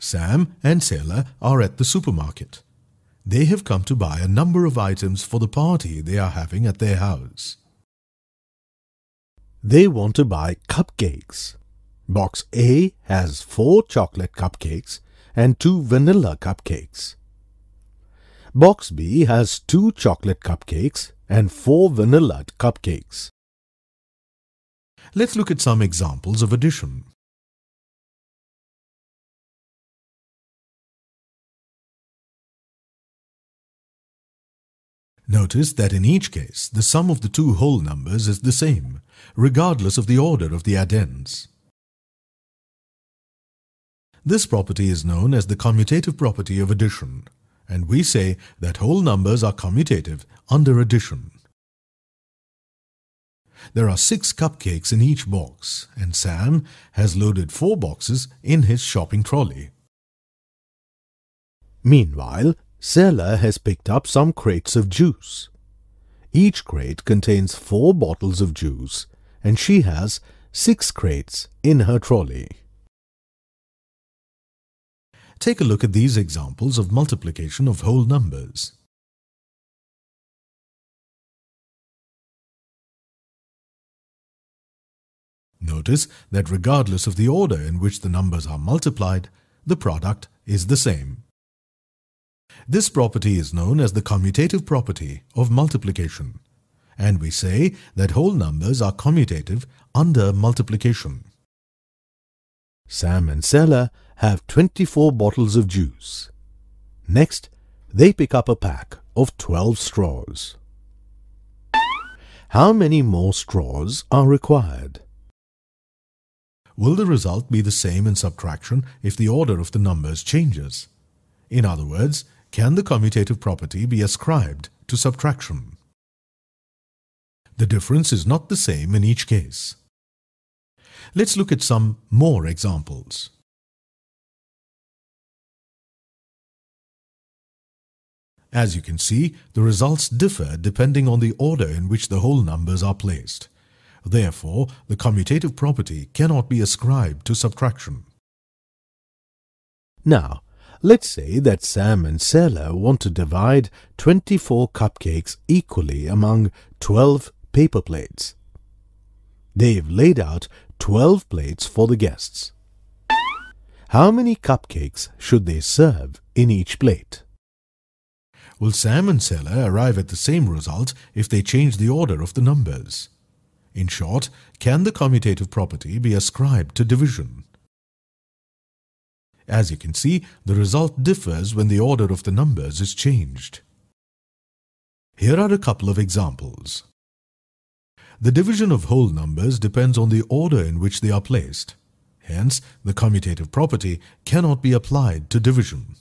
Sam and Sela are at the supermarket. They have come to buy a number of items for the party they are having at their house. They want to buy cupcakes. Box A has four chocolate cupcakes and two vanilla cupcakes. Box B has two chocolate cupcakes and four vanilla cupcakes. Let's look at some examples of addition. Notice that in each case, the sum of the two whole numbers is the same, regardless of the order of the addends. This property is known as the commutative property of addition, and we say that whole numbers are commutative under addition. There are six cupcakes in each box, and Sam has loaded four boxes in his shopping trolley. Meanwhile, Sela has picked up some crates of juice. Each crate contains four bottles of juice and she has six crates in her trolley. Take a look at these examples of multiplication of whole numbers. Notice that regardless of the order in which the numbers are multiplied, the product is the same. This property is known as the commutative property of multiplication, and we say that whole numbers are commutative under multiplication. Sam and Sela have 24 bottles of juice. Next, they pick up a pack of 12 straws. How many more straws are required? Will the result be the same in subtraction if the order of the numbers changes? In other words, can the commutative property be ascribed to subtraction? The difference is not the same in each case. Let's look at some more examples. As you can see, the results differ depending on the order in which the whole numbers are placed. Therefore, the commutative property cannot be ascribed to subtraction. Now, Let's say that Sam and Sela want to divide 24 cupcakes equally among 12 paper plates. They've laid out 12 plates for the guests. How many cupcakes should they serve in each plate? Will Sam and Sela arrive at the same result if they change the order of the numbers? In short, can the commutative property be ascribed to division? As you can see, the result differs when the order of the numbers is changed. Here are a couple of examples. The division of whole numbers depends on the order in which they are placed. Hence, the commutative property cannot be applied to division.